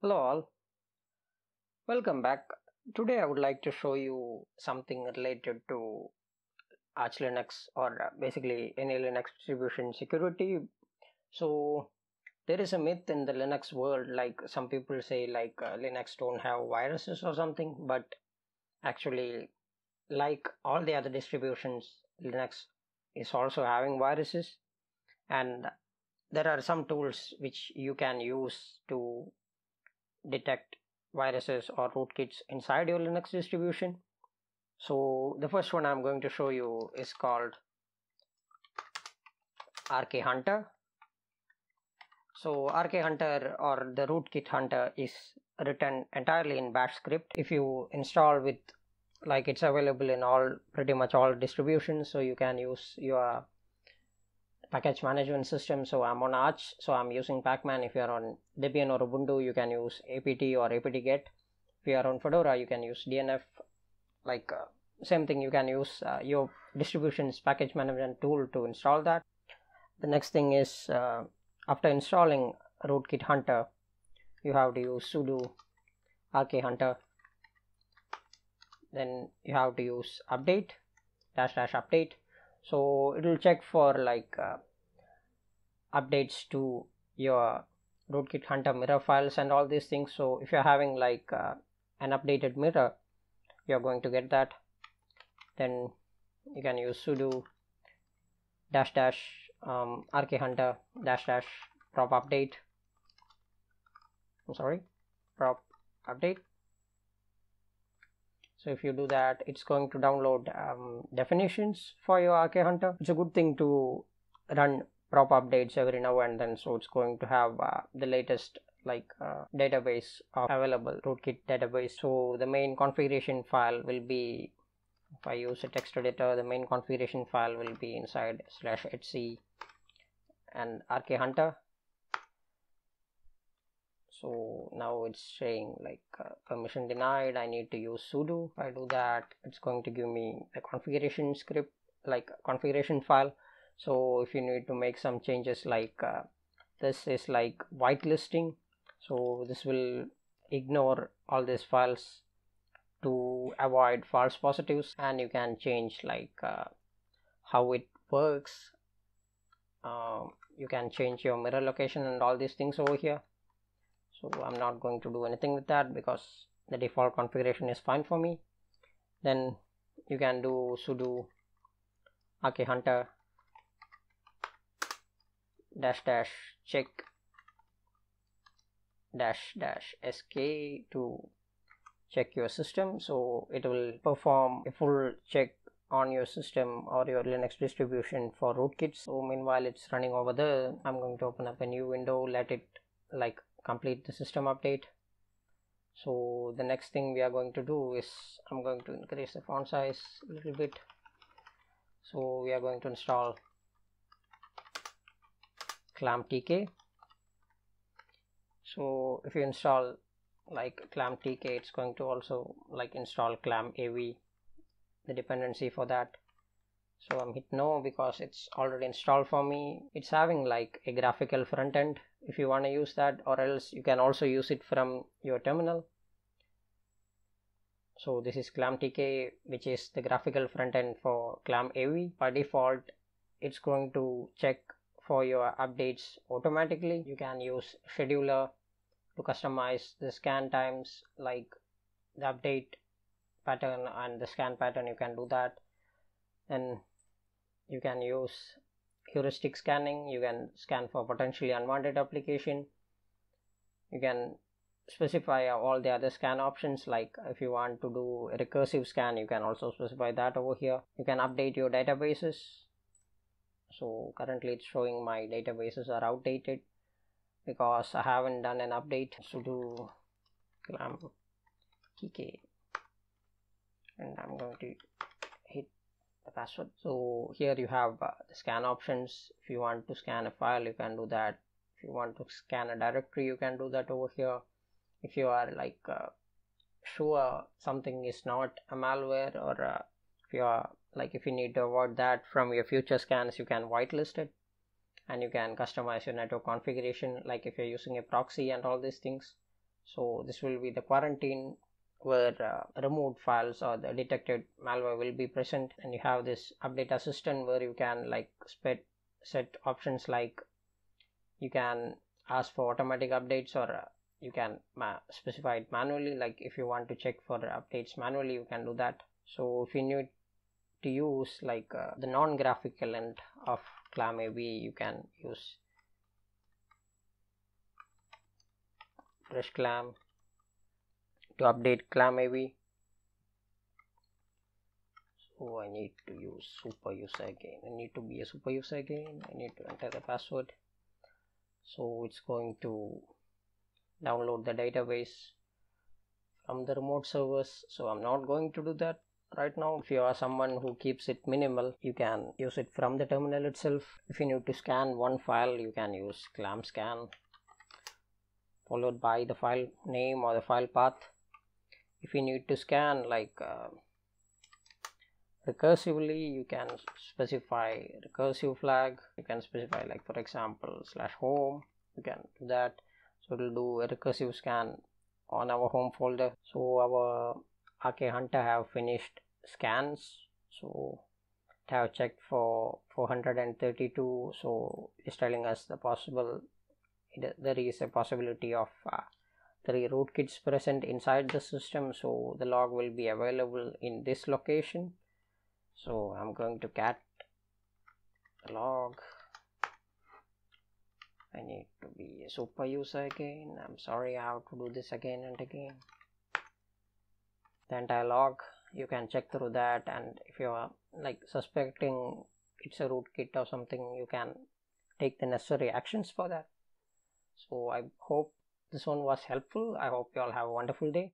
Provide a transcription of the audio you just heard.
Hello all, welcome back. Today I would like to show you something related to Arch Linux or uh, basically any Linux distribution security. So there is a myth in the Linux world like some people say like uh, Linux don't have viruses or something but actually like all the other distributions Linux is also having viruses and there are some tools which you can use to detect viruses or rootkits inside your Linux distribution. So the first one I'm going to show you is called RK Hunter. So RK Hunter or the rootkit hunter is written entirely in bash script. If you install with like it's available in all pretty much all distributions so you can use your package management system. So i'm on arch. So i'm using pacman. If you're on debian or ubuntu you can use apt or apt-get if you are on fedora you can use dnf like uh, same thing you can use uh, your distributions package management tool to install that. The next thing is uh, after installing rootkit hunter you have to use sudo rk hunter. Then you have to use update dash dash update so it will check for like uh, updates to your rootkit hunter mirror files and all these things. So if you're having like uh, an updated mirror you're going to get that. Then you can use sudo dash dash um, rk hunter dash dash prop update. I'm sorry prop update so if you do that it's going to download um, definitions for your RK Hunter. It's a good thing to run prop updates every now and then. So it's going to have uh, the latest like uh, database available rootkit database. So the main configuration file will be if I use a text editor the main configuration file will be inside slash etc and RK Hunter so now it's saying like uh, permission denied i need to use sudo if i do that it's going to give me a configuration script like configuration file. So if you need to make some changes like uh, this is like whitelisting so this will ignore all these files to avoid false positives and you can change like uh, how it works. Um, you can change your mirror location and all these things over here so I'm not going to do anything with that because the default configuration is fine for me. Then you can do sudo rk hunter dash dash check dash dash sk to check your system. So it will perform a full check on your system or your linux distribution for rootkits. So meanwhile it's running over there. I'm going to open up a new window. Let it like complete the system update. So the next thing we are going to do is I'm going to increase the font size a little bit. So we are going to install clamtk so if you install like clamtk it's going to also like install clam av the dependency for that. So I'm hit no because it's already installed for me. It's having like a graphical front end if you want to use that or else you can also use it from your terminal. So this is clamtk which is the graphical front end for clam av by default it's going to check for your updates automatically. You can use scheduler to customize the scan times like the update pattern and the scan pattern you can do that. And you can use heuristic scanning you can scan for potentially unwanted application. You can specify all the other scan options like if you want to do a recursive scan you can also specify that over here. You can update your databases. So currently it's showing my databases are outdated because I haven't done an update. Sudo clam tk and I'm going to the password so here you have uh, the scan options. If you want to scan a file you can do that. If you want to scan a directory you can do that over here. If you are like uh, sure something is not a malware or uh, if you are like if you need to avoid that from your future scans you can whitelist it. And you can customize your network configuration like if you're using a proxy and all these things. So this will be the quarantine where uh, removed files or the detected malware will be present and you have this update assistant where you can like set set options like you can ask for automatic updates or uh, you can specify it manually. Like if you want to check for updates manually you can do that. So if you need to use like uh, the non-graphical end of ClamAV you can use fresh clam to update ClamAV so I need to use super user again. I need to be a super user again. I need to enter the password. So it's going to download the database from the remote servers. So I'm not going to do that right now. If you are someone who keeps it minimal you can use it from the terminal itself. If you need to scan one file you can use clam scan followed by the file name or the file path if you need to scan like uh, recursively you can specify recursive flag. You can specify like for example slash home. You can do that. So it will do a recursive scan on our home folder. So our RK Hunter have finished scans. So it have checked for 432 so it's telling us the possible there is a possibility of uh, three rootkits present inside the system so the log will be available in this location. So I'm going to cat the log. I need to be a super user again. I'm sorry I have to do this again and again. The entire log you can check through that and if you are like suspecting it's a rootkit or something you can take the necessary actions for that. So I hope this one was helpful. I hope you all have a wonderful day